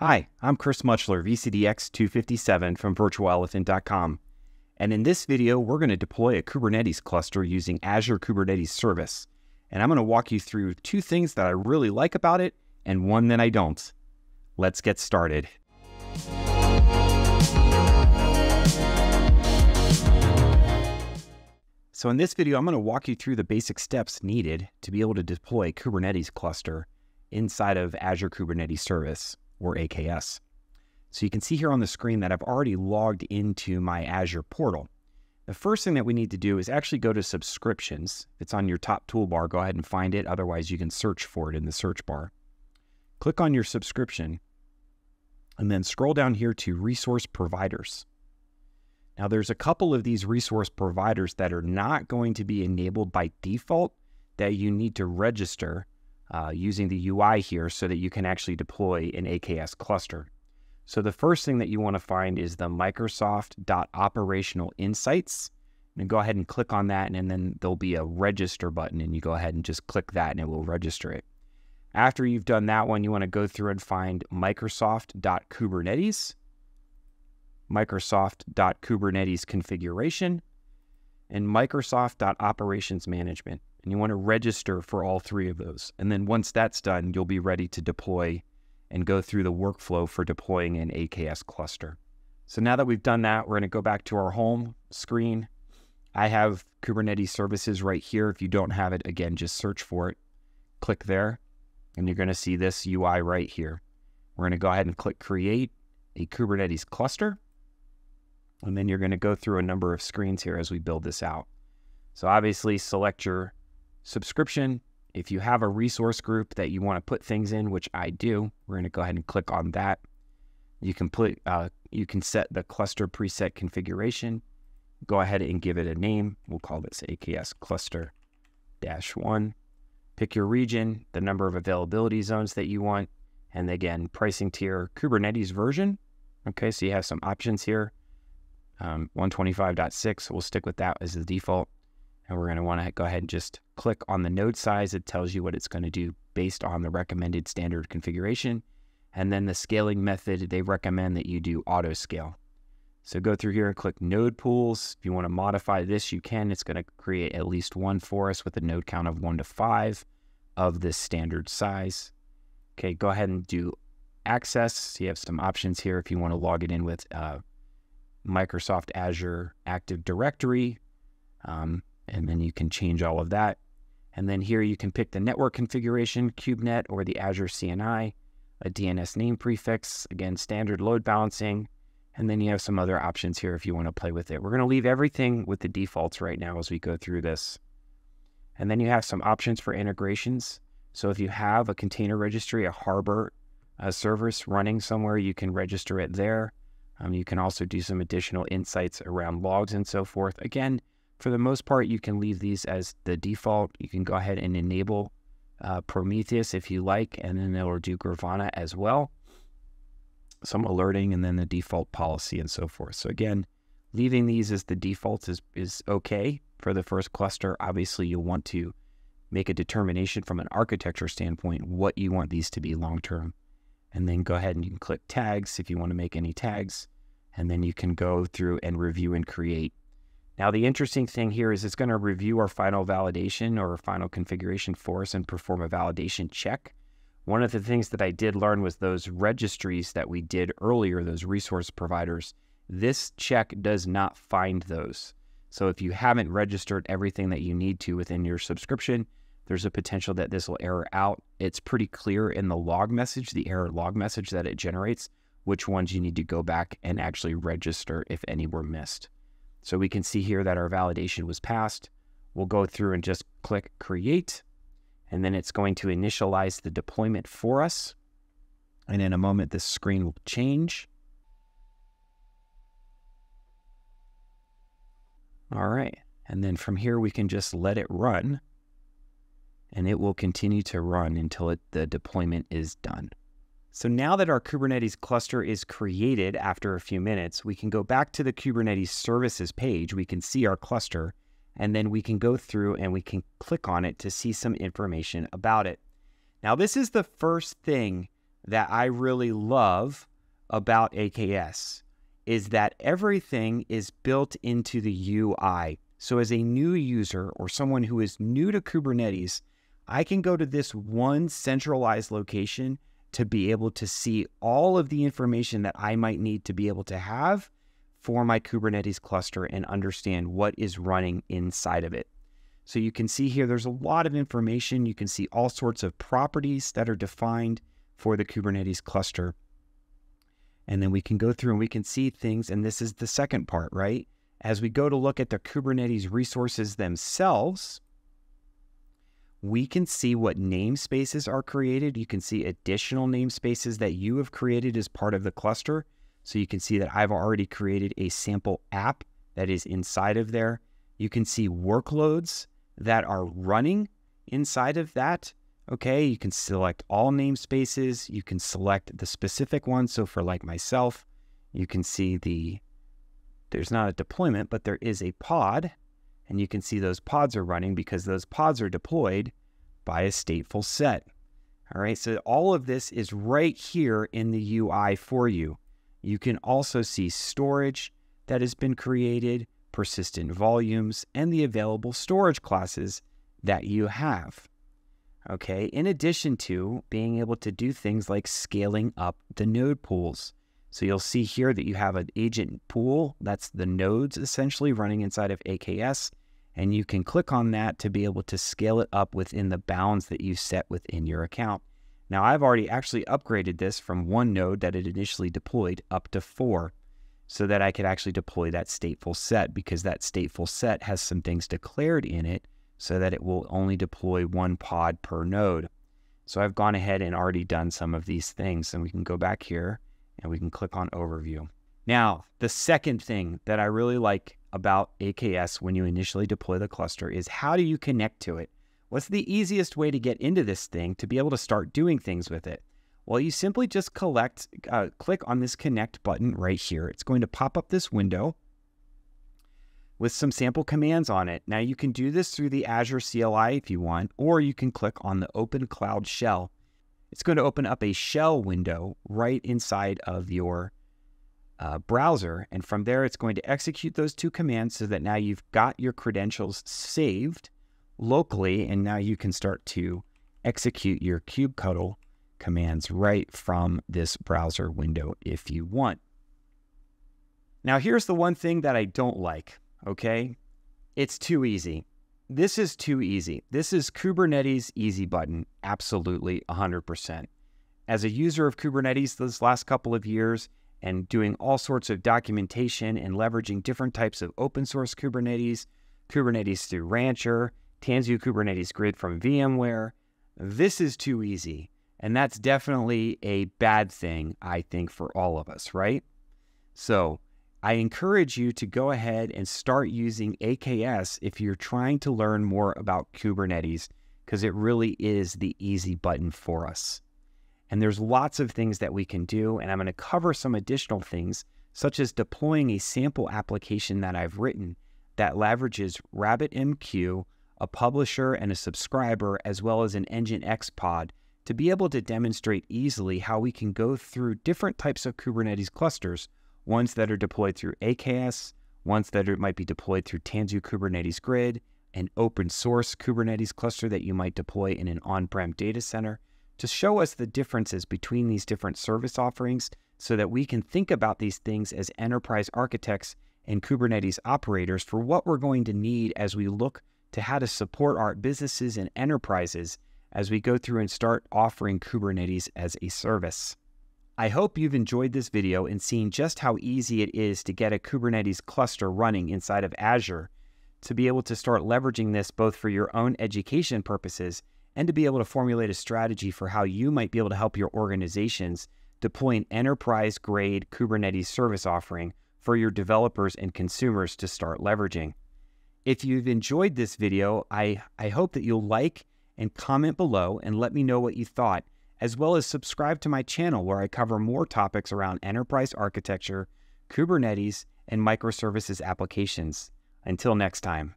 Hi, I'm Chris Mutchler, VCDX 257 from virtualelephant.com. And in this video, we're going to deploy a Kubernetes cluster using Azure Kubernetes Service. And I'm going to walk you through two things that I really like about it and one that I don't. Let's get started. So in this video, I'm going to walk you through the basic steps needed to be able to deploy a Kubernetes cluster inside of Azure Kubernetes Service or AKS. So you can see here on the screen that I've already logged into my Azure portal. The first thing that we need to do is actually go to subscriptions. If it's on your top toolbar, go ahead and find it. Otherwise, you can search for it in the search bar. Click on your subscription and then scroll down here to resource providers. Now, there's a couple of these resource providers that are not going to be enabled by default that you need to register uh, using the UI here so that you can actually deploy an AKS cluster. So the first thing that you want to find is the Microsoft.operational insights. And go ahead and click on that, and then there'll be a register button, and you go ahead and just click that, and it will register it. After you've done that one, you want to go through and find Microsoft.kubernetes, Microsoft.kubernetes configuration, and Microsoft.operations management and you want to register for all three of those. And then once that's done, you'll be ready to deploy and go through the workflow for deploying an AKS cluster. So now that we've done that, we're going to go back to our home screen. I have Kubernetes services right here. If you don't have it, again, just search for it. Click there, and you're going to see this UI right here. We're going to go ahead and click Create a Kubernetes cluster. And then you're going to go through a number of screens here as we build this out. So obviously select your subscription. If you have a resource group that you want to put things in, which I do, we're going to go ahead and click on that. You can put, uh, you can set the cluster preset configuration. Go ahead and give it a name. We'll call this AKS cluster dash one. Pick your region, the number of availability zones that you want, and again, pricing tier Kubernetes version. Okay, so you have some options here. Um, 125.6, we'll stick with that as the default. And we're going to want to go ahead and just click on the node size. It tells you what it's going to do based on the recommended standard configuration. And then the scaling method, they recommend that you do auto scale. So go through here and click node pools. If you want to modify this, you can. It's going to create at least one for us with a node count of one to five of this standard size. Okay, go ahead and do access. You have some options here if you want to log it in with uh, Microsoft Azure Active Directory. Um, and then you can change all of that. And then here you can pick the network configuration, KubeNet or the Azure CNI, a DNS name prefix, again, standard load balancing. And then you have some other options here if you want to play with it. We're going to leave everything with the defaults right now as we go through this. And then you have some options for integrations. So if you have a container registry, a Harbor a service running somewhere, you can register it there. Um, you can also do some additional insights around logs and so forth. Again, for the most part, you can leave these as the default. You can go ahead and enable uh, Prometheus if you like, and then it'll do Grafana as well. Some alerting and then the default policy and so forth. So again, leaving these as the defaults is, is okay for the first cluster. Obviously, you'll want to make a determination from an architecture standpoint what you want these to be long term. And then go ahead and you can click tags if you want to make any tags. And then you can go through and review and create now, the interesting thing here is it's going to review our final validation or final configuration for us and perform a validation check. One of the things that I did learn was those registries that we did earlier, those resource providers, this check does not find those. So if you haven't registered everything that you need to within your subscription, there's a potential that this will error out. It's pretty clear in the log message, the error log message that it generates, which ones you need to go back and actually register if any were missed. So we can see here that our validation was passed. We'll go through and just click create, and then it's going to initialize the deployment for us. And in a moment, this screen will change. All right. And then from here, we can just let it run and it will continue to run until it, the deployment is done. So now that our Kubernetes cluster is created after a few minutes, we can go back to the Kubernetes services page. We can see our cluster, and then we can go through and we can click on it to see some information about it. Now, this is the first thing that I really love about AKS is that everything is built into the UI. So, as a new user or someone who is new to Kubernetes, I can go to this one centralized location to be able to see all of the information that I might need to be able to have for my Kubernetes cluster and understand what is running inside of it. So you can see here, there's a lot of information. You can see all sorts of properties that are defined for the Kubernetes cluster. And then we can go through and we can see things. And this is the second part, right? As we go to look at the Kubernetes resources themselves, we can see what namespaces are created. You can see additional namespaces that you have created as part of the cluster. So you can see that I've already created a sample app that is inside of there. You can see workloads that are running inside of that. Okay, you can select all namespaces. You can select the specific one. So for like myself, you can see the, there's not a deployment, but there is a pod. And you can see those pods are running because those pods are deployed by a stateful set. All right, so all of this is right here in the UI for you. You can also see storage that has been created persistent volumes, and the available storage classes that you have. Okay, in addition to being able to do things like scaling up the node pools. So you'll see here that you have an agent pool, that's the nodes essentially running inside of AKS, and you can click on that to be able to scale it up within the bounds that you set within your account. Now, I've already actually upgraded this from one node that it initially deployed up to four so that I could actually deploy that stateful set because that stateful set has some things declared in it so that it will only deploy one pod per node. So I've gone ahead and already done some of these things and we can go back here and we can click on overview. Now, the second thing that I really like about AKS when you initially deploy the cluster is how do you connect to it? What's the easiest way to get into this thing to be able to start doing things with it? Well, you simply just collect, uh, click on this connect button right here. It's going to pop up this window with some sample commands on it. Now you can do this through the Azure CLI if you want, or you can click on the Open Cloud Shell. It's going to open up a shell window right inside of your uh, browser. And from there, it's going to execute those two commands so that now you've got your credentials saved locally. And now you can start to execute your kubectl commands right from this browser window if you want. Now, here's the one thing that I don't like, okay? It's too easy. This is too easy. This is Kubernetes easy button, absolutely 100%. As a user of Kubernetes this last couple of years and doing all sorts of documentation and leveraging different types of open source Kubernetes, Kubernetes through Rancher, Tanzu Kubernetes Grid from VMware, this is too easy. And that's definitely a bad thing, I think, for all of us, right? So I encourage you to go ahead and start using AKS if you're trying to learn more about Kubernetes, because it really is the easy button for us. And there's lots of things that we can do, and I'm going to cover some additional things, such as deploying a sample application that I've written that leverages RabbitMQ, a publisher and a subscriber, as well as an Nginx pod to be able to demonstrate easily how we can go through different types of Kubernetes clusters, ones that are deployed through AKS, ones that are, might be deployed through Tanzu Kubernetes Grid, an open source Kubernetes cluster that you might deploy in an on prem data center, to show us the differences between these different service offerings so that we can think about these things as enterprise architects and Kubernetes operators for what we're going to need as we look to how to support our businesses and enterprises as we go through and start offering Kubernetes as a service. I hope you've enjoyed this video and seen just how easy it is to get a Kubernetes cluster running inside of Azure to be able to start leveraging this both for your own education purposes and to be able to formulate a strategy for how you might be able to help your organizations deploy an enterprise grade Kubernetes service offering for your developers and consumers to start leveraging. If you've enjoyed this video, I, I hope that you'll like and comment below and let me know what you thought, as well as subscribe to my channel where I cover more topics around enterprise architecture, Kubernetes, and microservices applications. Until next time.